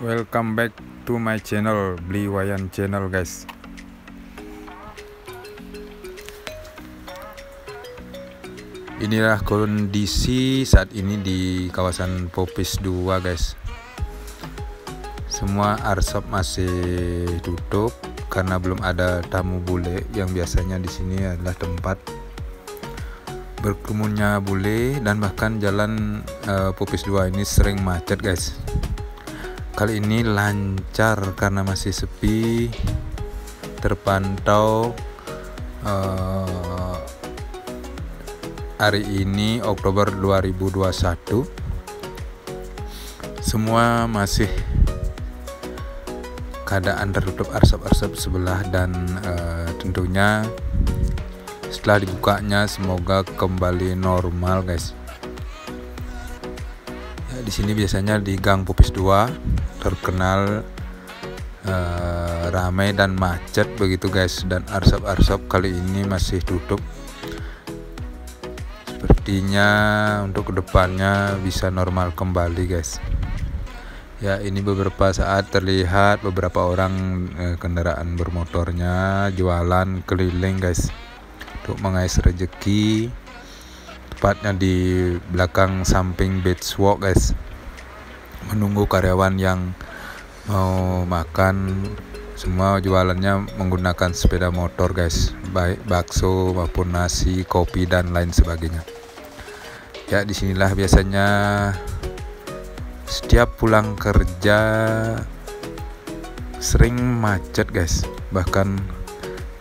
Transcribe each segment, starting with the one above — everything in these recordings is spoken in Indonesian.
Welcome back to my channel Beli Wayan channel guys. Inilah kondisi saat ini di kawasan Popis 2 guys. Semua arsop masih tutup karena belum ada tamu bule yang biasanya di sini adalah tempat berkerumunnya bule dan bahkan jalan uh, Popis 2 ini sering macet guys kali ini lancar karena masih sepi terpantau uh, hari ini Oktober 2021 semua masih keadaan tertutup arsap-arsap sebelah dan uh, tentunya setelah dibukanya semoga kembali normal guys di sini biasanya di Gang Pupis 2 terkenal uh, ramai dan macet begitu guys. Dan arsap-arsap kali ini masih tutup sepertinya untuk ke depannya bisa normal kembali guys. Ya ini beberapa saat terlihat beberapa orang eh, kendaraan bermotornya jualan keliling guys untuk mengais rezeki tepatnya di belakang samping walk guys. Menunggu karyawan yang mau makan. Semua jualannya menggunakan sepeda motor guys. Baik bakso maupun nasi kopi dan lain sebagainya. Ya di sinilah biasanya setiap pulang kerja sering macet guys. Bahkan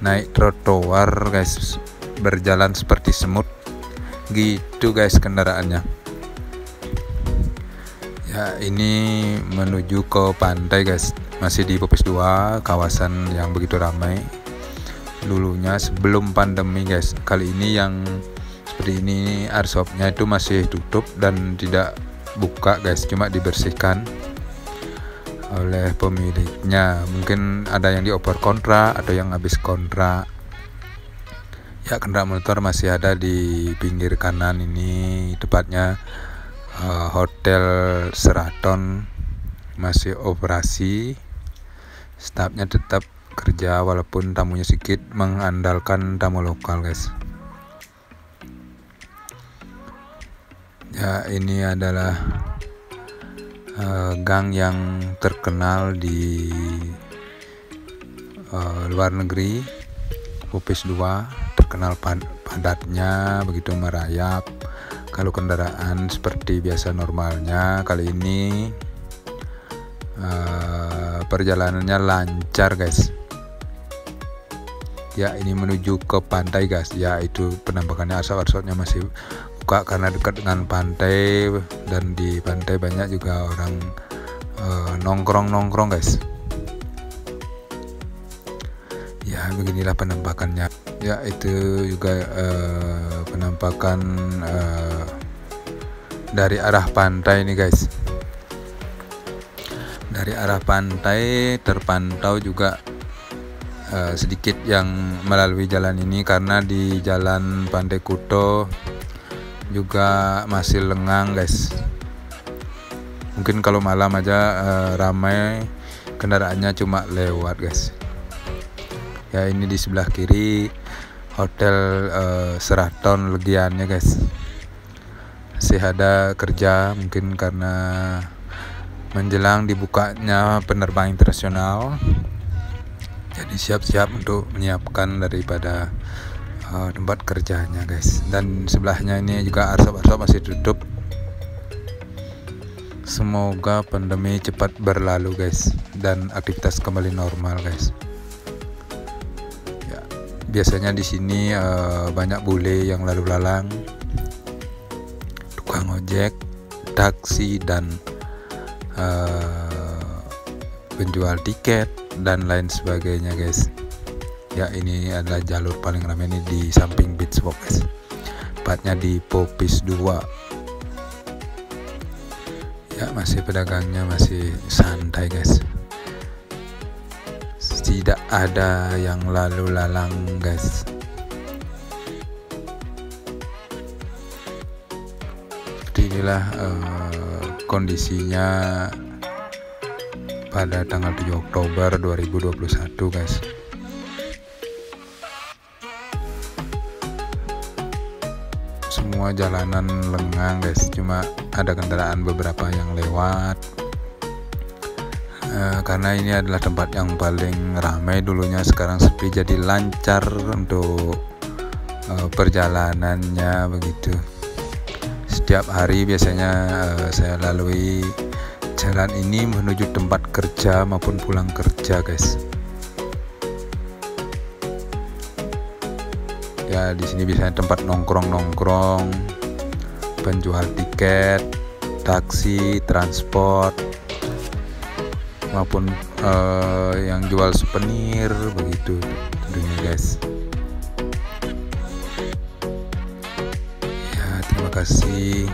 naik trotoar guys berjalan seperti semut gitu guys kendaraannya. Ya ini menuju ke pantai guys. Masih di Popes 2 kawasan yang begitu ramai. Dulunya sebelum pandemi guys. Kali ini yang seperti ini airsoftnya itu masih tutup dan tidak buka guys. Cuma dibersihkan oleh pemiliknya. Mungkin ada yang dioper kontrak atau yang habis kontrak ya kendaraan motor masih ada di pinggir kanan ini tepatnya uh, hotel Seraton. Masih operasi. Stafnya tetap kerja walaupun tamunya sedikit mengandalkan tamu lokal guys. Ya ini adalah uh, gang yang terkenal di uh, luar negeri Pupis 2 terkenal pad padatnya begitu merayap. Kalau kendaraan seperti biasa normalnya kali ini uh, perjalanannya lancar guys. Ya ini menuju ke pantai guys. Ya itu penampakannya asap-asapnya masih buka karena dekat dengan pantai dan di pantai banyak juga orang uh, nongkrong-nongkrong guys. Ya beginilah penampakannya ya itu juga uh, penampakan uh, dari arah pantai ini guys. Dari arah pantai terpantau juga uh, sedikit yang melalui jalan ini karena di jalan Pantai Kuto juga masih lengang guys. Mungkin kalau malam aja uh, ramai kendaraannya cuma lewat guys ya ini di sebelah kiri hotel uh, Seraton Legiannya guys. Masih ada kerja mungkin karena menjelang dibukanya penerbangan internasional. Jadi siap-siap untuk menyiapkan daripada uh, tempat kerjanya guys. Dan sebelahnya ini juga arsap-arsap masih tutup semoga pandemi cepat berlalu guys dan aktivitas kembali normal guys biasanya di sini uh, banyak bule yang lalu lalang tukang ojek taksi dan uh, penjual tiket dan lain sebagainya guys. Ya ini adalah jalur paling ramai ini di samping beach walk guys. Tepatnya di Popis 2 ya masih pedagangnya masih santai guys tidak ada yang lalu lalang guys. Seperti inilah uh, kondisinya pada tanggal 7 Oktober 2021 guys. Semua jalanan lengang guys. Cuma ada kendaraan beberapa yang lewat uh, karena ini adalah tempat yang paling ramai dulunya sekarang sepi jadi lancar untuk uh, perjalanannya begitu. Setiap hari biasanya uh, saya lalui jalan ini menuju tempat kerja maupun pulang kerja guys. Ya di sini biasanya tempat nongkrong-nongkrong penjual tiket taksi transport maupun uh, yang jual souvenir begitu. Tentunya guys. Ya terima kasih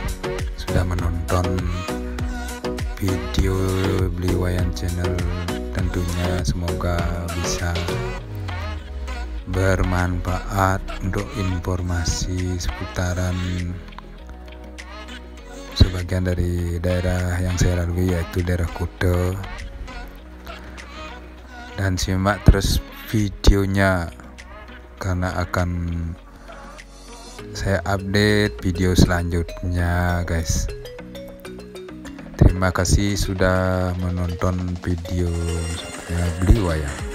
sudah menonton video beli wayang channel. Tentunya semoga bisa bermanfaat untuk informasi seputaran sebagian dari daerah yang saya lalui yaitu daerah Kuta dan simak terus videonya karena akan saya update video selanjutnya guys. Terima kasih sudah menonton video saya beli wayang